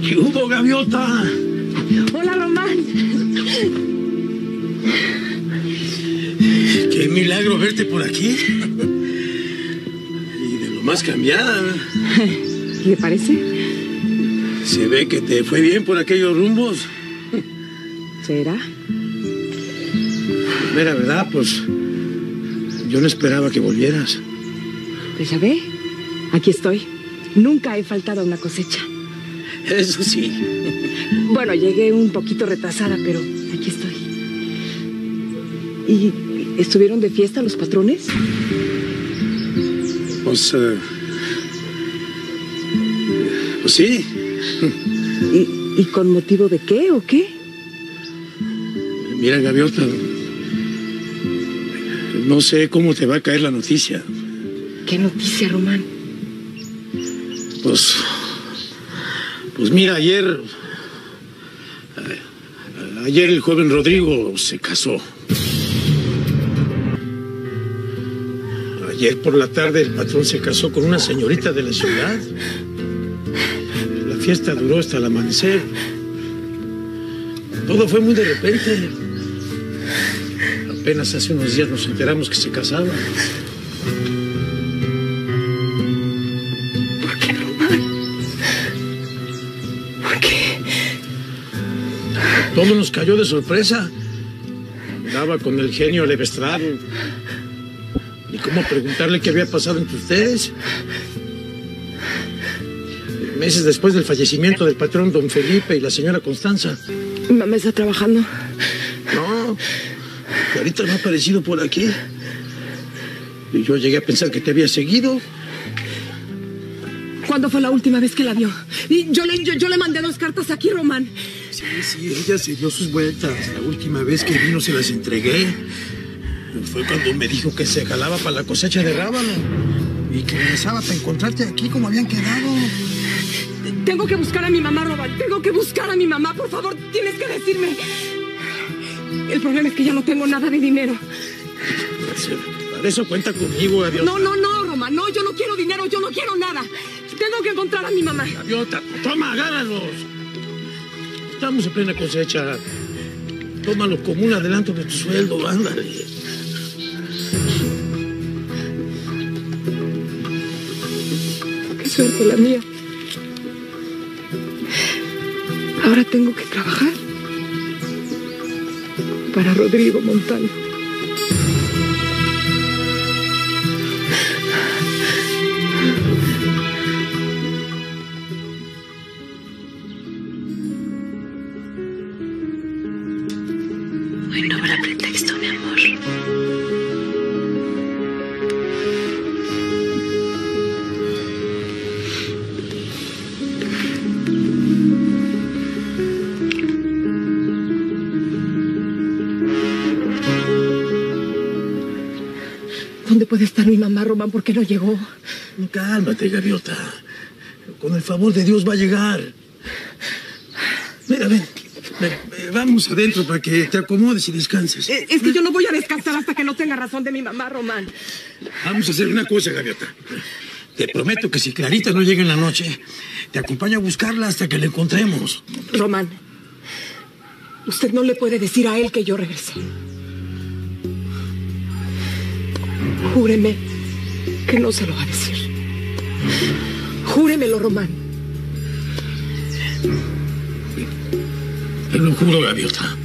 ¿Qué hubo, gaviota? Hola, Román. Qué milagro verte por aquí. Y de lo más cambiada. ¿Le parece? Se ve que te fue bien por aquellos rumbos. ¿Será? Mira, verdad, pues yo no esperaba que volvieras. Pues ya ve, aquí estoy. Nunca he faltado a una cosecha. Eso sí. Bueno, llegué un poquito retrasada, pero aquí estoy. ¿Y estuvieron de fiesta los patrones? Pues, eh, pues sí. ¿Y, ¿Y con motivo de qué o qué? Mira, gaviota, no sé cómo te va a caer la noticia. ¿Qué noticia, Román? Pues, pues mira, ayer, ayer el joven Rodrigo se casó. Ayer por la tarde el patrón se casó con una señorita de la ciudad. La fiesta duró hasta el amanecer. Todo fue muy de repente. Apenas hace unos días nos enteramos que se casaba. Todo nos cayó de sorpresa. Daba con el genio Levestrar. ¿Y cómo preguntarle qué había pasado entre ustedes? Meses después del fallecimiento del patrón don Felipe y la señora Constanza. Mi mamá está trabajando. No, ahorita no ha aparecido por aquí. Y yo llegué a pensar que te había seguido. ¿Cuándo fue la última vez que la vio? Y yo le, yo, yo le mandé dos cartas aquí, Román. Sí, sí, ella se dio sus vueltas. La última vez que vino se las entregué. Fue cuando me dijo que se jalaba para la cosecha de rábano. Y que regresaba para encontrarte aquí como habían quedado. Tengo que buscar a mi mamá, Román. Tengo que buscar a mi mamá. Por favor, tienes que decirme. El problema es que ya no tengo nada de dinero. Para eso cuenta conmigo, Gaviota. No, no, no, Román. No, yo no quiero dinero. Yo no quiero nada. Tengo que encontrar a mi mamá. Gaviota, toma, agárralos. Estamos en plena cosecha. Tómalo como un adelanto de tu sueldo, ándale. Qué suerte la mía. Ahora tengo que trabajar para Rodrigo Montano. Hoy no habrá pretexto, mi amor. ¿Dónde puede estar mi mamá, Román? ¿Por qué no llegó? Cálmate, Gaviota. Con el favor de Dios va a llegar. Mira, ven. Vamos adentro para que te acomodes y descanses. Es que yo no voy a descansar hasta que no tenga razón de mi mamá, Román. Vamos a hacer una cosa, Gaviota. Te prometo que si Clarita no llega en la noche, te acompaño a buscarla hasta que la encontremos. Román, usted no le puede decir a él que yo regresé. Júreme que no se lo va a decir. Júremelo, Román. Te lo juro, Gaviota.